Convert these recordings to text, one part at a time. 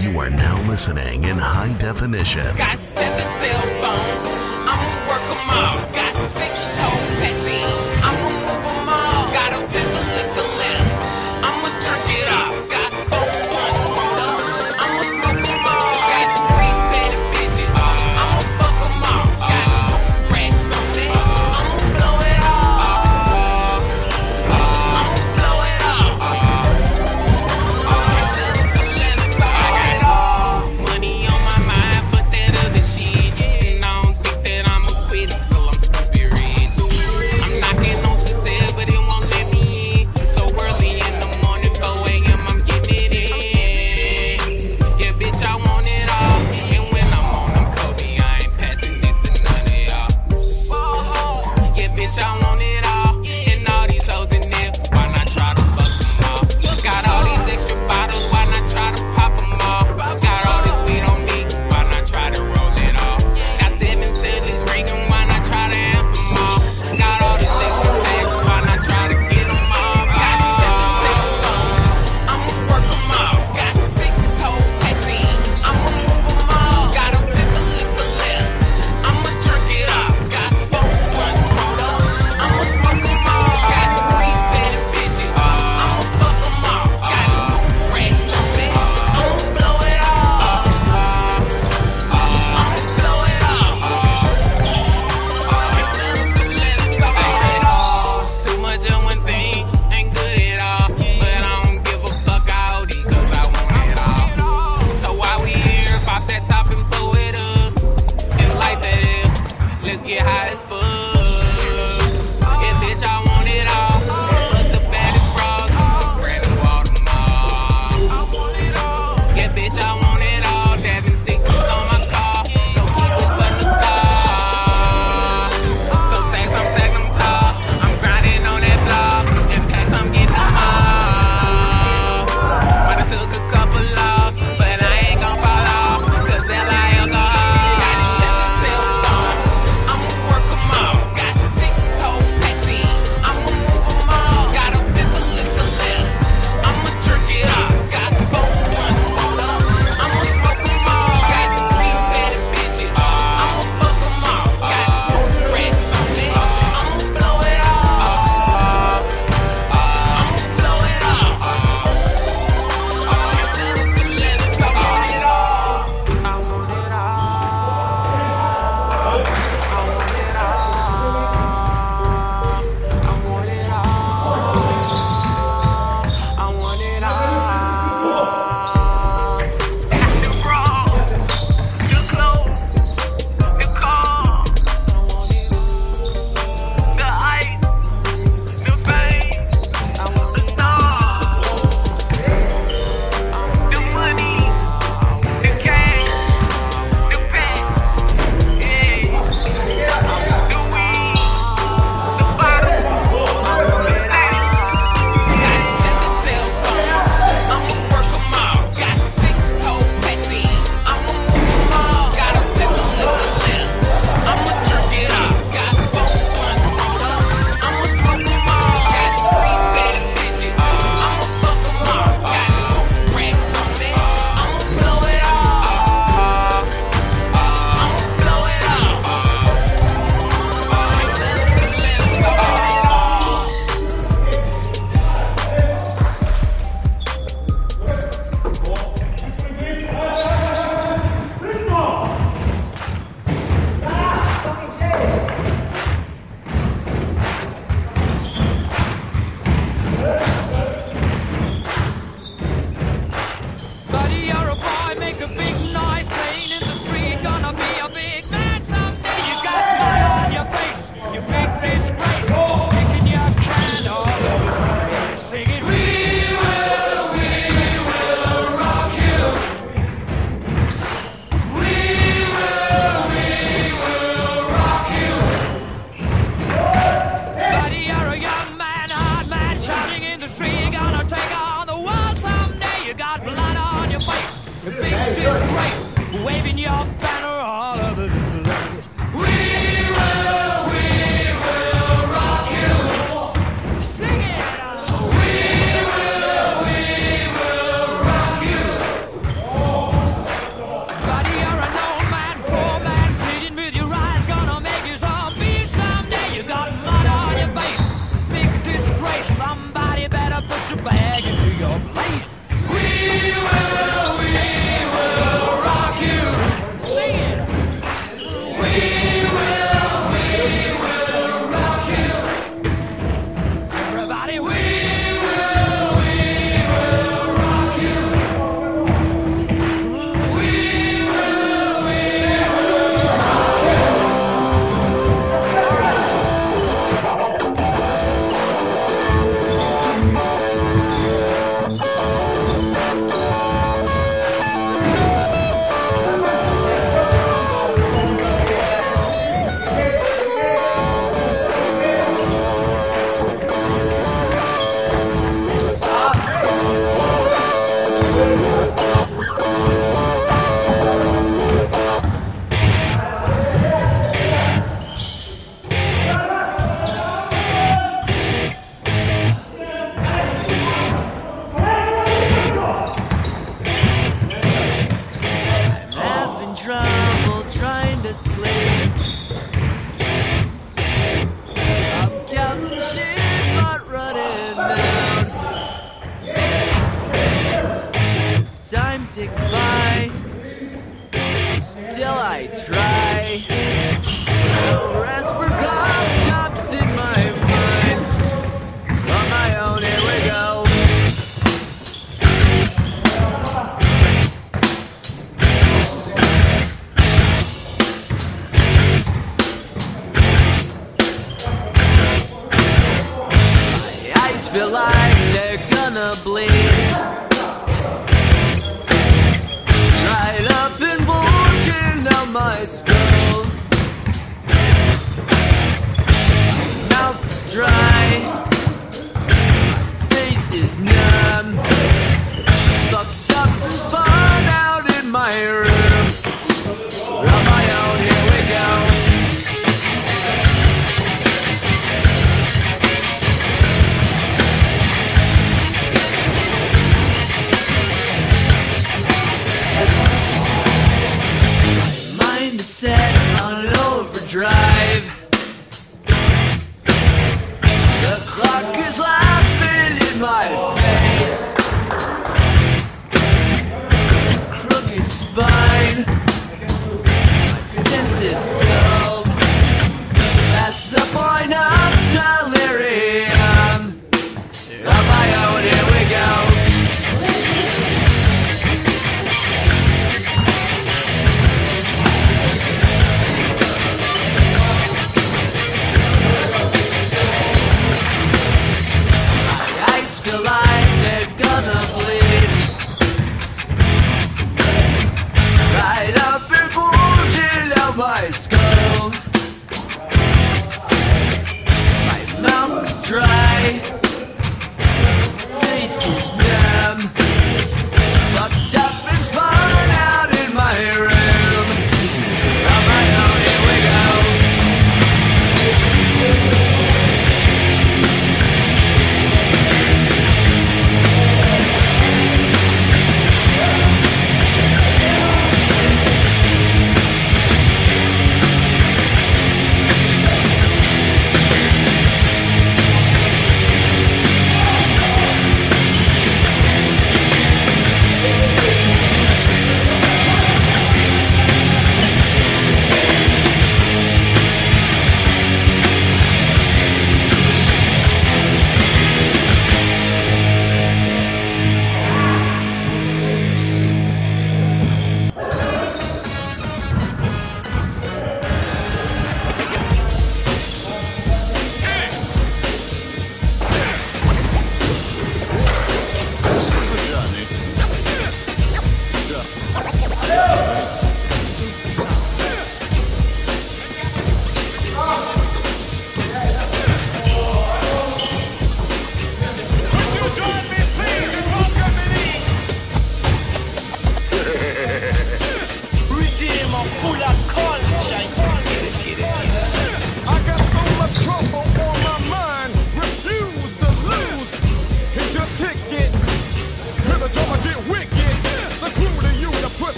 You are now listening in high definition. Got seven cell phones. I'ma work them. drive.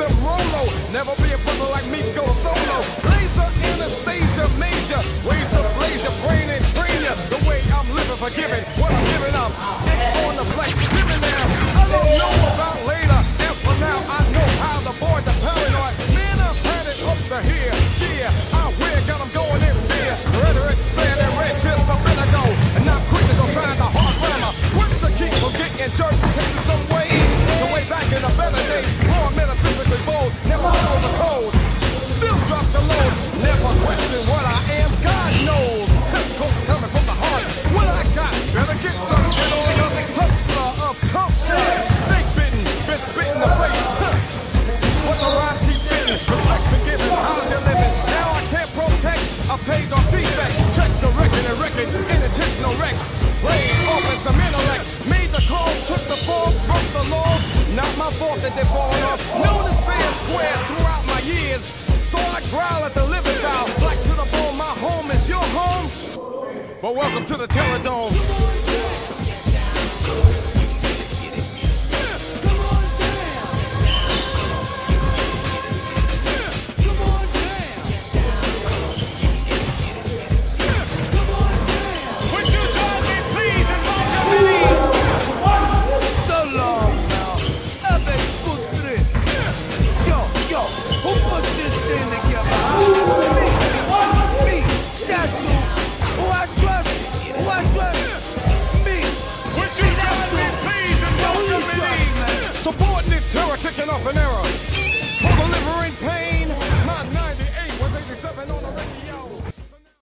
Jason Rolo. Never be a brother like me, go solo. Laser Anastasia Major. But welcome to the Terror Dome.